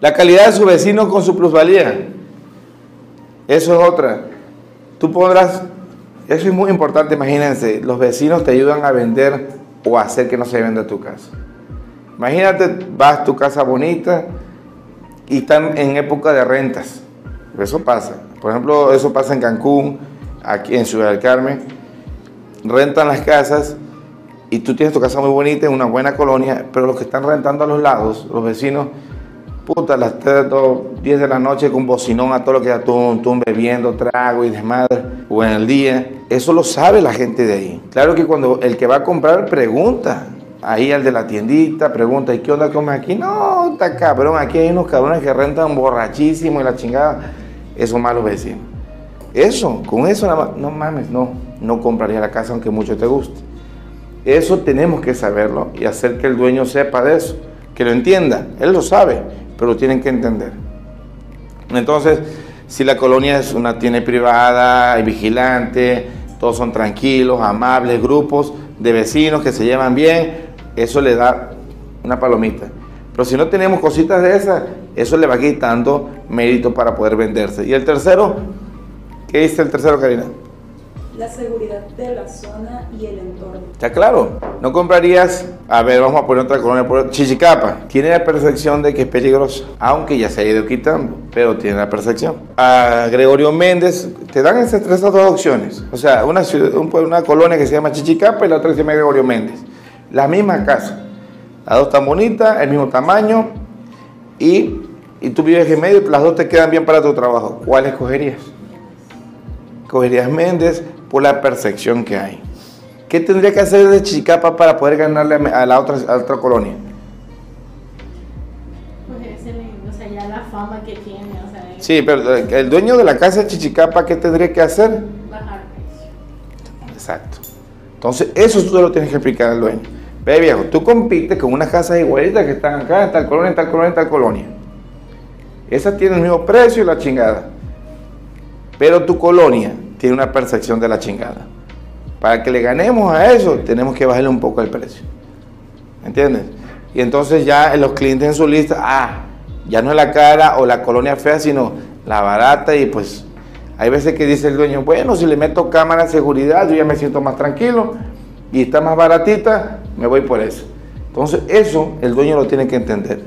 La calidad de su vecino con su plusvalía. Eso es otra. Tú podrás, eso es muy importante, imagínense, los vecinos te ayudan a vender o a hacer que no se venda tu casa. Imagínate, vas a tu casa bonita y están en época de rentas. Eso pasa. Por ejemplo, eso pasa en Cancún, aquí en Ciudad del Carmen. Rentan las casas y tú tienes tu casa muy bonita en una buena colonia, pero los que están rentando a los lados, los vecinos, puta, las 3, 10 de la noche con bocinón a todo lo que ya tú, tú bebiendo trago y desmadre, o en el día, eso lo sabe la gente de ahí. Claro que cuando el que va a comprar pregunta, ahí al de la tiendita pregunta, ¿y qué onda comes aquí? No, está cabrón, aquí hay unos cabrones que rentan borrachísimo y la chingada, esos malos vecinos. Eso, con eso nada más, no mames, no, no compraría la casa aunque mucho te guste. Eso tenemos que saberlo y hacer que el dueño sepa de eso, que lo entienda. Él lo sabe, pero tienen que entender. Entonces, si la colonia es una tiene privada, hay vigilante, todos son tranquilos, amables, grupos de vecinos que se llevan bien, eso le da una palomita. Pero si no tenemos cositas de esas, eso le va quitando mérito para poder venderse. Y el tercero, ¿qué dice el tercero, Karina? La seguridad de la zona y el entorno. Está claro, no comprarías, a ver, vamos a poner otra colonia, por Chichicapa, tiene la percepción de que es peligrosa, aunque ya se ha ido quitando, pero tiene la percepción. A Gregorio Méndez, te dan esas, tres dos opciones, o sea, una, una colonia que se llama Chichicapa y la otra que se llama Gregorio Méndez, la misma casa, las dos tan bonitas, el mismo tamaño y, y tú vives en medio, las dos te quedan bien para tu trabajo, ¿cuál escogerías? Cogerías Méndez por la percepción que hay. ¿Qué tendría que hacer de Chichicapa para poder ganarle a la otra, otra colonia? Pues ese, o sea, ya la fama que tiene, o sea, Sí, pero el dueño de la casa de Chichicapa, ¿qué tendría que hacer? bajar precio. Exacto. Entonces, eso tú lo tienes que explicar al dueño. Ve viejo, tú compites con unas casas igualitas que están acá, en tal colonia, en tal colonia, en tal colonia. Esas tienen el mismo precio y la chingada. Pero tu colonia tiene una percepción de la chingada. Para que le ganemos a eso, tenemos que bajarle un poco el precio. ¿Entiendes? Y entonces ya los clientes en su lista, ah, ya no es la cara o la colonia fea, sino la barata y pues hay veces que dice el dueño, bueno, si le meto cámara de seguridad, yo ya me siento más tranquilo y está más baratita, me voy por eso. Entonces eso el dueño lo tiene que entender.